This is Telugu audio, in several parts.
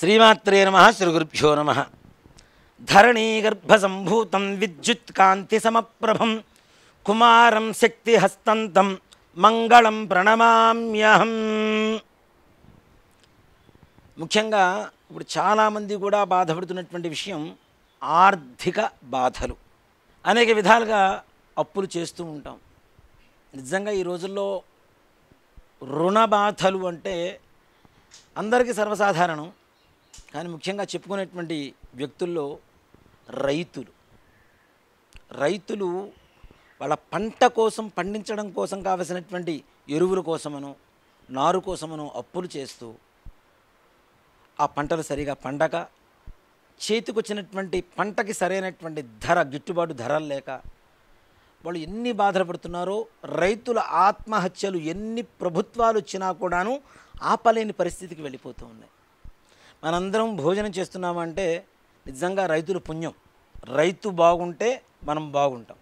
శ్రీమాత్రే నమ శ్రీగురుభ్యో నమ. ధరణీగర్భసంభూతం విద్యుత్కాంతిసమప్రభం కుమారం శక్తిహస్తంతం మంగళం ప్రణమామ్యహం. ముఖ్యంగా ఇప్పుడు చాలామంది కూడా బాధపడుతున్నటువంటి విషయం ఆర్థిక బాధలు. అనేక విధాలుగా అప్పులు చేస్తూ ఉంటాం. నిజంగా ఈ రోజుల్లో రుణ బాధలు అంటే అందరికీ సర్వసాధారణం. కానీ ముఖ్యంగా చెప్పుకునేటువంటి వ్యక్తుల్లో రైతులు. రైతులు వాళ్ళ పంట కోసం పండించడం కోసం కావలసినటువంటి ఎరువుల కోసమను నారు కోసమను అప్పులు చేస్తూ ఆ పంటలు సరిగా పండక చేతికొచ్చినటువంటి పంటకి సరైనటువంటి ధర గిట్టుబాటు ధరలు లేక వాళ్ళు ఎన్ని బాధలు పడుతున్నారో రైతుల ఆత్మహత్యలు ఎన్ని ప్రభుత్వాలు వచ్చినా కూడాను ఆపలేని పరిస్థితికి వెళ్ళిపోతూ ఉన్నాయి. మనందరం భోజనం చేస్తున్నామంటే నిజంగా రైతుల పుణ్యం. రైతు బాగుంటే మనం బాగుంటాం.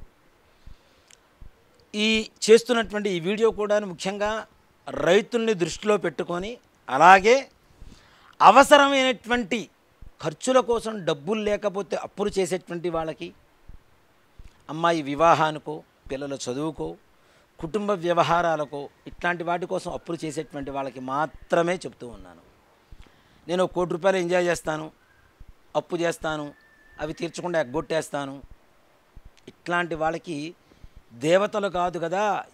ఈ చేస్తున్నటువంటి ఈ వీడియో కూడా ముఖ్యంగా రైతుల్ని దృష్టిలో పెట్టుకొని అలాగే అవసరమైనటువంటి ఖర్చుల కోసం డబ్బులు లేకపోతే అప్పులు చేసేటువంటి వాళ్ళకి అమ్మాయి వివాహానికో పిల్లల చదువుకో కుటుంబ వ్యవహారాలకో ఇట్లాంటి వాటి కోసం అప్పులు చేసేటువంటి వాళ్ళకి మాత్రమే చెప్తూ ఉన్నాను. నేను ఒక కోటి రూపాయలు ఎంజాయ్ చేస్తాను అప్పు చేస్తాను అవి తీర్చకుండా ఎగ్గొట్టేస్తాను. ఇట్లాంటి వాళ్ళకి దేవతలు కాదు కదా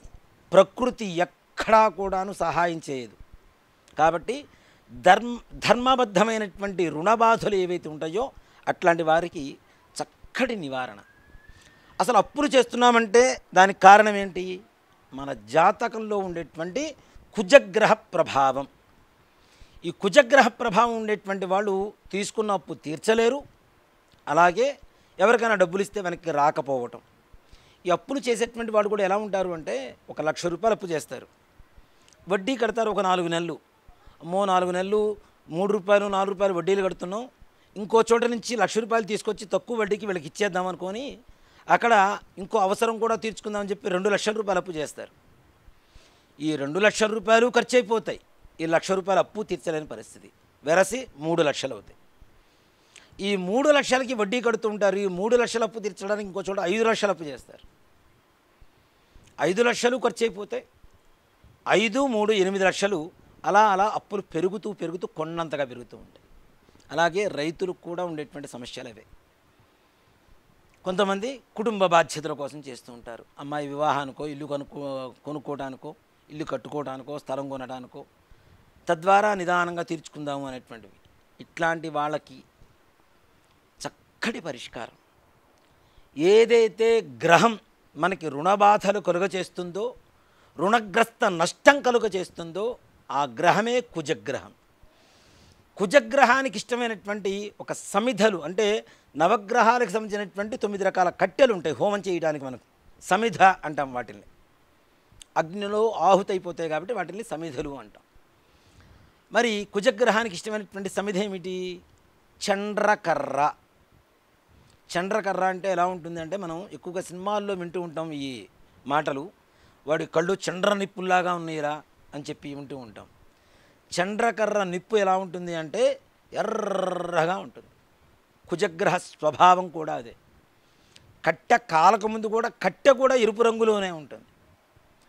ప్రకృతి ఎక్కడా కూడాను సహాయం చేయదు. కాబట్టి ధర్మ ధర్మబద్ధమైనటువంటి రుణబాధలు ఏవైతే ఉంటాయో అట్లాంటి వారికి చక్కటి నివారణ. అసలు అప్పులు చేస్తున్నామంటే దానికి కారణం ఏంటి? మన జాతకంలో ఉండేటువంటి కుజగ్రహ ప్రభావం. ఈ కుజగ్రహ ప్రభావం ఉండేటువంటి వాళ్ళు తీసుకున్న అప్పు తీర్చలేరు. అలాగే ఎవరికైనా డబ్బులు ఇస్తే వెనక్కి రాకపోవటం. ఈ అప్పులు చేసేటువంటి వాళ్ళు కూడా ఎలా ఉంటారు అంటే ఒక లక్ష రూపాయలు అప్పు చేస్తారు. వడ్డీ కడతారు ఒక నాలుగు నెలలు. అమ్మో నాలుగు నెలలు మూడు రూపాయలు నాలుగు రూపాయలు వడ్డీలు కడుతున్నాం. ఇంకో చోట నుంచి లక్ష రూపాయలు తీసుకొచ్చి తక్కువ వడ్డీకి వీళ్ళకి ఇచ్చేద్దాం అనుకొని అక్కడ ఇంకో అవసరం కూడా తీర్చుకుందామని చెప్పి రెండు లక్షల రూపాయలు అప్పు చేస్తారు. ఈ రెండు లక్షల రూపాయలు ఖర్చు అయిపోతాయి. ఈ లక్ష రూపాయలు అప్పు తీర్చలేని పరిస్థితి. వెరసి మూడు లక్షలు అవుతాయి. ఈ మూడు లక్షలకి వడ్డీ కడుతూ ఉంటారు. ఈ మూడు లక్షల అప్పు తీర్చడానికి ఇంకో చోట ఐదు లక్షల అప్పు చేస్తారు. ఐదు లక్షలు ఖర్చు అయిపోతాయి ఐదు మూడు ఎనిమిది లక్షలు అలా అలా అప్పులు పెరుగుతూ పెరుగుతూ కొన్నంతగా పెరుగుతూ ఉంటాయి. అలాగే రైతులకు కూడా ఉండేటువంటి సమస్యలు అవే. కొంతమంది కుటుంబ బాధ్యతల కోసం చేస్తూ ఉంటారు. అమ్మాయి వివాహానికో ఇల్లు కొనుక్కో కొనుక్కోవడానికో ఇల్లు కట్టుకోవడానికో స్థలం కొనడానికో తద్వారా నిదానంగా తీర్చుకుందాము అనేటువంటివి. ఇట్లాంటి వాళ్ళకి చక్కటి పరిష్కారం. ఏదైతే గ్రహం మనకి రుణబాధలు కలుగ చేస్తుందో రుణగ్రస్త నష్టం కలుగ చేస్తుందో ఆ గ్రహమే కుజగ్రహం. కుజగ్రహానికి ఇష్టమైనటువంటి ఒక సమిధలు అంటే నవగ్రహాలకు సంబంధించినటువంటి తొమ్మిది రకాల కట్టెలు ఉంటాయి హోమం చేయడానికి మనకు. సమిధ అంటాం వాటిని అగ్నిలో ఆహుతైపోతాయి కాబట్టి వాటిని సమిధలు అంటాం. మరి కుజగ్రహానికి ఇష్టమైనటువంటి సమిధి ఏమిటి? చండ్రకర్ర చండ్రకర్ర అంటే ఎలా ఉంటుంది అంటే మనం ఎక్కువగా సినిమాల్లో వింటూ ఉంటాం ఈ మాటలు. వాడి కళ్ళు చండ్ర నిప్పుల్లాగా ఉన్నాయిరా అని చెప్పి వింటూ ఉంటాం. చండ్రకర్ర నిప్పు ఎలా ఉంటుంది అంటే ఎర్రగా ఉంటుంది. కుజగ్రహ స్వభావం కూడా అదే. కట్టె కాలక ముందు కూడా కట్టె కూడా ఎరుపు రంగులోనే ఉంటుంది.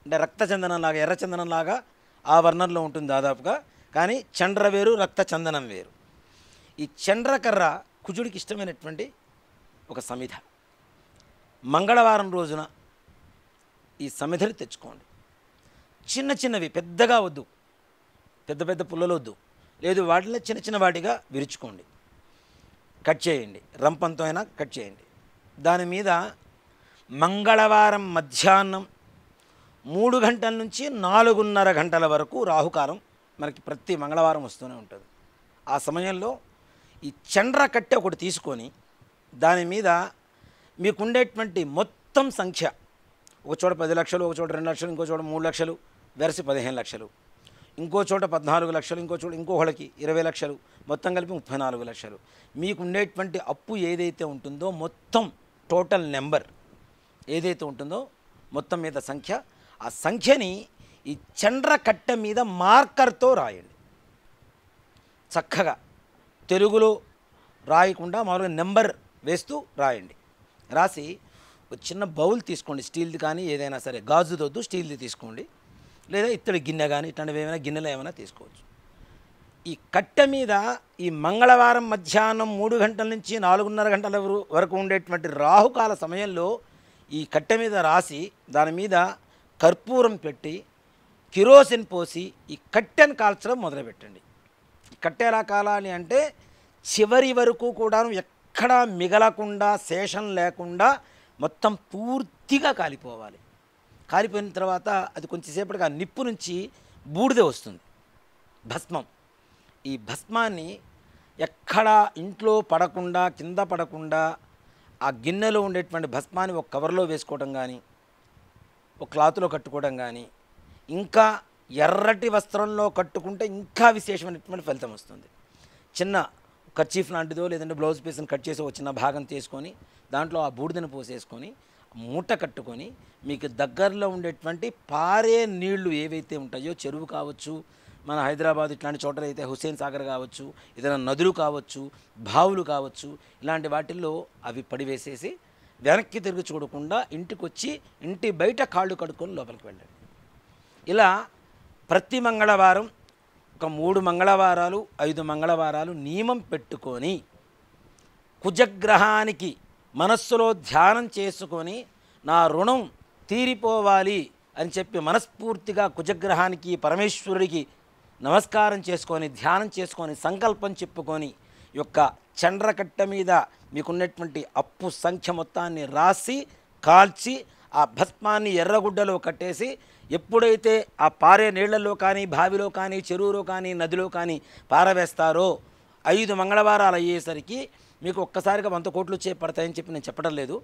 అంటే రక్త చందనంలాగా ఎర్ర చందనంలాగా ఆ వర్ణంలో ఉంటుంది దాదాపుగా. కానీ చండ్ర వేరు రక్త చందనం వేరు. ఈ చండ్రకర్ర కుజుడికి ఇష్టమైనటువంటి ఒక సమిధ. మంగళవారం రోజున ఈ సమిధలు తెచ్చుకోండి. చిన్న చిన్నవి పెద్దగా వద్దు. పెద్ద పెద్ద పుల్లలు వద్దు. లేదు వాటిలో చిన్న చిన్న వాటిగా విరుచుకోండి. కట్ చేయండి. రంపంతో అయినా కట్ చేయండి. దాని మీద మంగళవారం మధ్యాహ్నం మూడు గంటల నుంచి నాలుగున్నర గంటల వరకు రాహుకాలం మనకి ప్రతి మంగళవారం వస్తూనే ఉంటుంది. ఆ సమయంలో ఈ చండ్ర కట్టె ఒకటి తీసుకొని దాని మీద మీకు ఉండేటువంటి మొత్తం సంఖ్య ఒక చోట పది లక్షలు ఒక చోట రెండు లక్షలు ఇంకో చోట మూడు లక్షలు వెరసి పదిహేను లక్షలు. ఇంకో చోట పద్నాలుగు లక్షలు ఇంకో చోట ఇంకొకళ్ళకి ఇరవై లక్షలు మొత్తం కలిపి ముప్పై నాలుగు లక్షలు. మీకు ఉండేటువంటి అప్పు ఏదైతే ఉంటుందో మొత్తం టోటల్ నెంబర్ ఏదైతే ఉంటుందో మొత్తం మీద సంఖ్య ఆ సంఖ్యని ఈ చండ్ర కట్టె మీద మార్కర్తో రాయండి. చక్కగా తెలుగులో రాయకుండా మామూలుగా నెంబర్ వేస్తూ రాయండి. రాసి ఒక చిన్న బౌల్ తీసుకోండి స్టీల్ది కానీ ఏదైనా సరే గాజుదొద్దు స్టీల్ది తీసుకోండి. లేదా ఇత్తడి గిన్నె కానీ ఇట్లాంటివి ఏమైనా గిన్నెలు ఏమైనా తీసుకోవచ్చు. ఈ కట్టె మీద ఈ మంగళవారం మధ్యాహ్నం మూడు గంటల నుంచి నాలుగున్నర గంటల వరకు ఉండేటువంటి రాహుకాల సమయంలో ఈ కట్టె మీద రాసి దాని మీద కర్పూరం పెట్టి కిరోసిన్ పోసి ఈ కట్టెను కాల్చడం మొదలుపెట్టండి. కట్టె ఎలా కాలాలి అంటే చివరి వరకు కూడాను ఎక్కడా మిగలకుండా శేషం లేకుండా మొత్తం పూర్తిగా కాలిపోవాలి. కాలిపోయిన తర్వాత అది కొంచెంసేపటిగా నిప్పు నుంచి బూడిద వస్తుంది. భస్మం. ఈ భస్మాన్ని ఎక్కడా ఇంట్లో పడకుండా కింద పడకుండా ఆ గిన్నెలో ఉండేటువంటి భస్మాన్ని ఒక కవర్లో వేసుకోవడం కానీ ఒక క్లాత్లో కట్టుకోవడం కానీ ఇంకా ఎర్రటి వస్త్రంలో కట్టుకుంటే ఇంకా విశేషమైనటువంటి ఫలితం వస్తుంది. చిన్న కర్చీఫ్ లాంటిదో లేదంటే బ్లౌజ్ పీస్ని కట్ చేసి ఒక చిన్న భాగం తీసుకొని దాంట్లో ఆ బూడిదను పోసేసుకొని మూట కట్టుకొని మీకు దగ్గరలో ఉండేటువంటి పారే నీళ్ళు ఏవైతే ఉంటాయో చెరువు కావచ్చు మన హైదరాబాద్ ఇట్లాంటి చోట్ల అయితే హుస్సేన్ సాగర్ కావచ్చు ఏదైనా నదులు కావచ్చు బావులు కావచ్చు ఇలాంటి వాటిల్లో అవి పడివేసేసి వెనక్కి తిరిగి చూడకుండా ఇంటికి వచ్చి ఇంటి బయట కాళ్ళు కడుక్కొని లోపలికి వెళ్ళండి. ఇలా ప్రతి మంగళవారం ఒక మూడు మంగళవారాలు ఐదు మంగళవారాలు నియమం పెట్టుకొని కుజగ్రహానికి మనస్సులో ధ్యానం చేసుకొని నా రుణం తీరిపోవాలి అని చెప్పి మనస్ఫూర్తిగా కుజగ్రహానికి పరమేశ్వరుడికి నమస్కారం చేసుకొని ధ్యానం చేసుకొని సంకల్పం చెప్పుకొని యొక్క చండ్రకట్ట మీద మీకున్నటువంటి అప్పు సంఖ్య మొత్తాన్ని రాసి కాల్చి ఆ భస్మాన్ని ఎర్రగుడ్డలో కట్టేసి ఎప్పుడైతే ఆ పారే నీళ్ళలో కానీ బావిలో కానీ చెరువులో కానీ నదిలో కానీ పారవేస్తారో ఐదు మంగళవారాలు అయ్యేసరికి మీకు ఒక్కసారిగా వంద కోట్లు చేపడతాయని చెప్పి నేను చెప్పడం లేదు.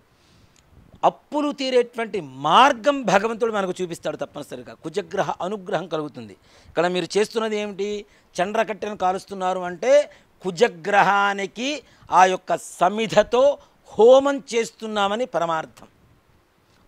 అప్పులు తీరేటువంటి మార్గం భగవంతుడు మనకు చూపిస్తాడు తప్పనిసరిగా. కుజగ్రహ అనుగ్రహం కలుగుతుంది. ఇక్కడ మీరు చేస్తున్నది ఏమిటి? చండ్రకట్టెను కాలుస్తున్నారు అంటే కుజగ్రహానికి ఆ యొక్క సమిధతో హోమం చేస్తున్నామని పరమార్థం.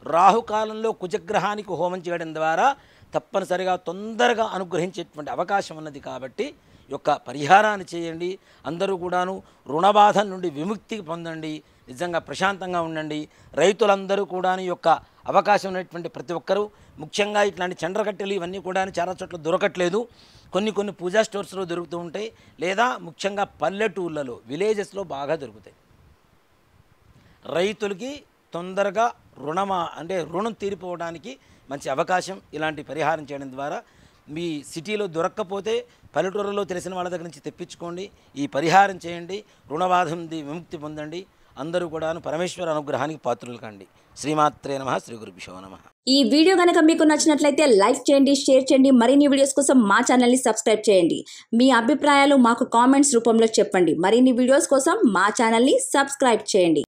రాహుకాలంలో కుజగ్రహానికి హోమం చేయడం ద్వారా తప్పనిసరిగా తొందరగా అనుగ్రహించేటువంటి అవకాశం ఉన్నది కాబట్టి యొక్క పరిహారాన్ని చేయండి. అందరూ కూడాను రుణబాధ నుండి విముక్తి పొందండి. నిజంగా ప్రశాంతంగా ఉండండి. రైతులందరూ కూడా ఈ యొక్క అవకాశం ఉన్నటువంటి ప్రతి ఒక్కరూ ముఖ్యంగా ఇట్లాంటి చండ్రకట్టెలు ఇవన్నీ కూడా చాలా చోట్ల దొరకట్లేదు. కొన్ని కొన్ని పూజా స్టోర్స్లో దొరుకుతూ ఉంటాయి. లేదా ముఖ్యంగా పల్లెటూళ్ళలో విలేజెస్లో బాగా దొరుకుతాయి. రైతులకి తొందరగా రుణమా అంటే రుణం తీరిపోవడానికి మంచి అవకాశం ఇలాంటి పరిహారం చేయడం ద్వారా మీ సిటీలో దొరక్కపోతే పల్లెటూరులో తెలిసిన వాళ్ళ దగ్గర నుంచి తెప్పించుకోండి. ఈ పరిహారం చేయండి. రుణబాధ ఉంది విముక్తి పొందండి. అందరూ కూడాను పరమేశ్వర అనుగ్రహానికి పాత్రులు కండి. శ్రీమాత్రే నమ. శ్రీ గురుభ్యో నమ. ఈ వీడియో కనుక మీకు నచ్చినట్లయితే లైక్ చేయండి షేర్ చేయండి. మరిన్ని వీడియోస్ కోసం మా ఛానల్ని సబ్స్క్రైబ్ చేయండి. మీ అభిప్రాయాలు మాకు కామెంట్స్ రూపంలో చెప్పండి. మరిన్ని వీడియోస్ కోసం మా ఛానల్ని సబ్స్క్రైబ్ చేయండి.